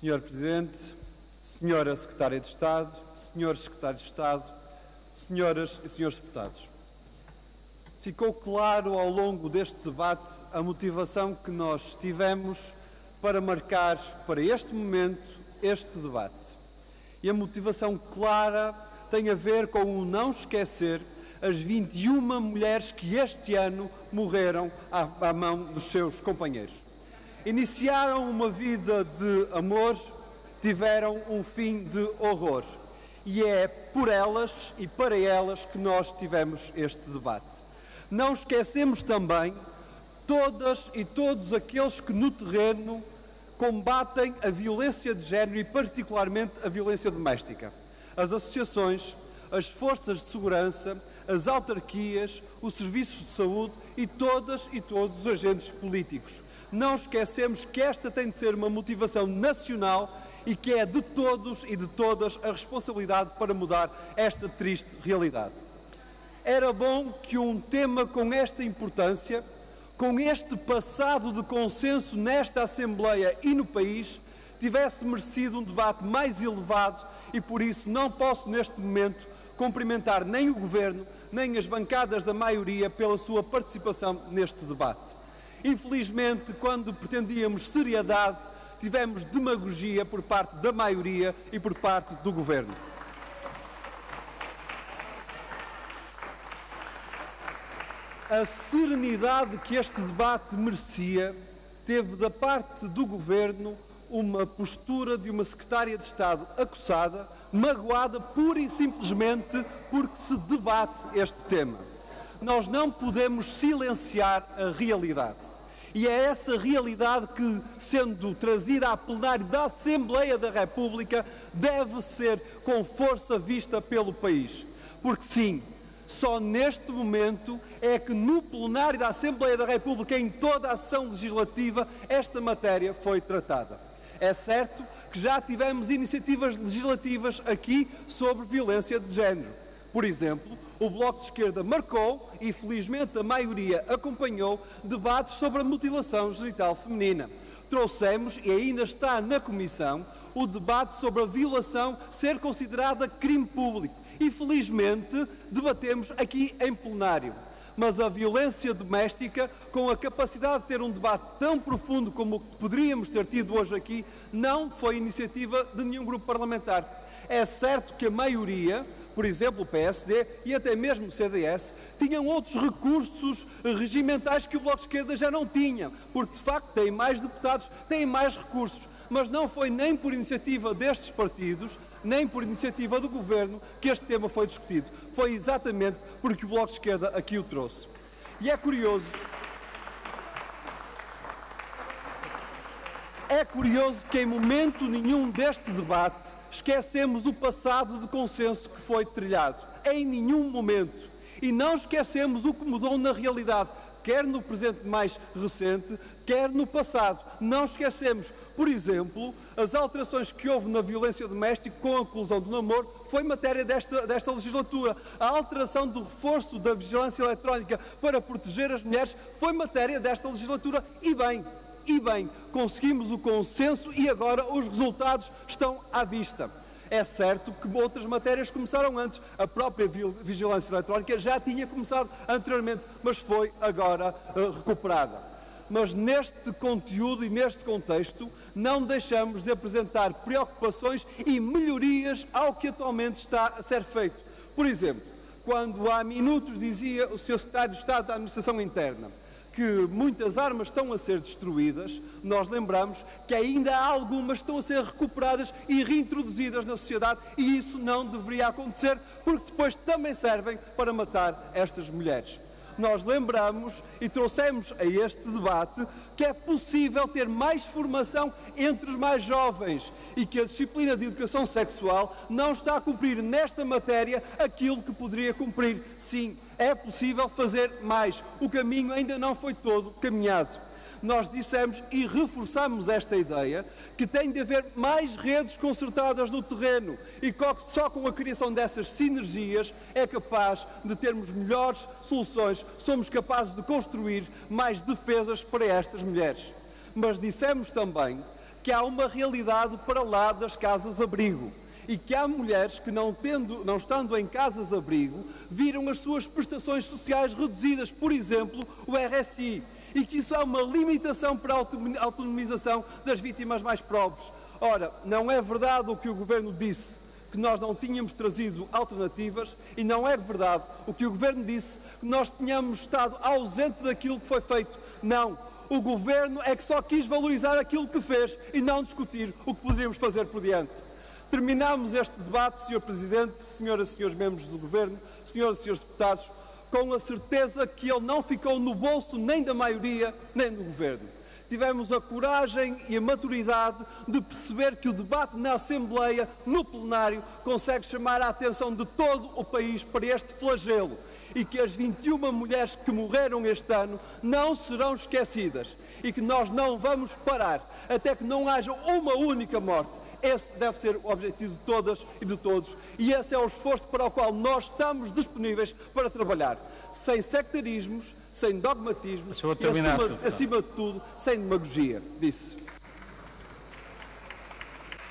Senhor Presidente, Senhora Secretária de Estado, Senhores Secretários de Estado, Senhoras e Senhores Deputados. Ficou claro ao longo deste debate a motivação que nós tivemos para marcar para este momento este debate. E a motivação clara tem a ver com o não esquecer as 21 mulheres que este ano morreram à, à mão dos seus companheiros. Iniciaram uma vida de amor, tiveram um fim de horror. E é por elas e para elas que nós tivemos este debate. Não esquecemos também todas e todos aqueles que no terreno combatem a violência de género e, particularmente, a violência doméstica. As associações, as forças de segurança, as autarquias, os serviços de saúde e todas e todos os agentes políticos. Não esquecemos que esta tem de ser uma motivação nacional e que é de todos e de todas a responsabilidade para mudar esta triste realidade. Era bom que um tema com esta importância com este passado de consenso nesta Assembleia e no país, tivesse merecido um debate mais elevado e por isso não posso neste momento cumprimentar nem o Governo, nem as bancadas da maioria pela sua participação neste debate. Infelizmente, quando pretendíamos seriedade, tivemos demagogia por parte da maioria e por parte do Governo. a serenidade que este debate merecia teve da parte do Governo uma postura de uma secretária de Estado acossada, magoada pura e simplesmente porque se debate este tema. Nós não podemos silenciar a realidade. E é essa realidade que, sendo trazida à plenário da Assembleia da República, deve ser com força vista pelo país. Porque, sim, só neste momento é que no plenário da Assembleia da República, em toda a sessão legislativa, esta matéria foi tratada. É certo que já tivemos iniciativas legislativas aqui sobre violência de género. Por exemplo, o Bloco de Esquerda marcou, e felizmente a maioria acompanhou, debates sobre a mutilação genital feminina. Trouxemos, e ainda está na Comissão, o debate sobre a violação ser considerada crime público e felizmente debatemos aqui em plenário. Mas a violência doméstica, com a capacidade de ter um debate tão profundo como o que poderíamos ter tido hoje aqui, não foi iniciativa de nenhum grupo parlamentar. É certo que a maioria, por exemplo, o PSD e até mesmo o CDS, tinham outros recursos regimentais que o Bloco de Esquerda já não tinha, porque de facto têm mais deputados, têm mais recursos. Mas não foi nem por iniciativa destes partidos, nem por iniciativa do Governo que este tema foi discutido. Foi exatamente porque o Bloco de Esquerda aqui o trouxe. E é curioso. É curioso que em momento nenhum deste debate esquecemos o passado de consenso que foi trilhado. Em nenhum momento. E não esquecemos o que mudou na realidade, quer no presente mais recente, quer no passado. Não esquecemos, por exemplo, as alterações que houve na violência doméstica com a conclusão do namoro foi matéria desta, desta legislatura. A alteração do reforço da vigilância eletrónica para proteger as mulheres foi matéria desta legislatura. E bem, e bem, conseguimos o consenso e agora os resultados estão à vista. É certo que outras matérias começaram antes. A própria vigilância eletrónica já tinha começado anteriormente, mas foi agora uh, recuperada. Mas neste conteúdo e neste contexto, não deixamos de apresentar preocupações e melhorias ao que atualmente está a ser feito. Por exemplo, quando há minutos dizia o Sr. Secretário de Estado da Administração Interna que muitas armas estão a ser destruídas, nós lembramos que ainda há algumas que estão a ser recuperadas e reintroduzidas na sociedade e isso não deveria acontecer porque depois também servem para matar estas mulheres nós lembramos e trouxemos a este debate que é possível ter mais formação entre os mais jovens e que a disciplina de educação sexual não está a cumprir nesta matéria aquilo que poderia cumprir. Sim, é possível fazer mais. O caminho ainda não foi todo caminhado nós dissemos e reforçamos esta ideia que tem de haver mais redes concertadas no terreno. E que só com a criação dessas sinergias é capaz de termos melhores soluções, somos capazes de construir mais defesas para estas mulheres. Mas dissemos também que há uma realidade para lá das casas-abrigo e que há mulheres que, não, tendo, não estando em casas-abrigo, viram as suas prestações sociais reduzidas, por exemplo, o RSI, e que isso é uma limitação para a autonomização das vítimas mais pobres. Ora, não é verdade o que o Governo disse, que nós não tínhamos trazido alternativas, e não é verdade o que o Governo disse, que nós tínhamos estado ausente daquilo que foi feito. Não. O Governo é que só quis valorizar aquilo que fez e não discutir o que poderíamos fazer por diante. Terminamos este debate, Sr. Presidente, Senhoras e Senhores membros do Governo, Senhoras e Senhores deputados, com a certeza que ele não ficou no bolso nem da maioria, nem do Governo. Tivemos a coragem e a maturidade de perceber que o debate na Assembleia, no plenário, consegue chamar a atenção de todo o país para este flagelo e que as 21 mulheres que morreram este ano não serão esquecidas e que nós não vamos parar até que não haja uma única morte esse deve ser o objetivo de todas e de todos e esse é o esforço para o qual nós estamos disponíveis para trabalhar, sem sectarismos, sem dogmatismos e, acima, acima de tudo, sem demagogia. Disse.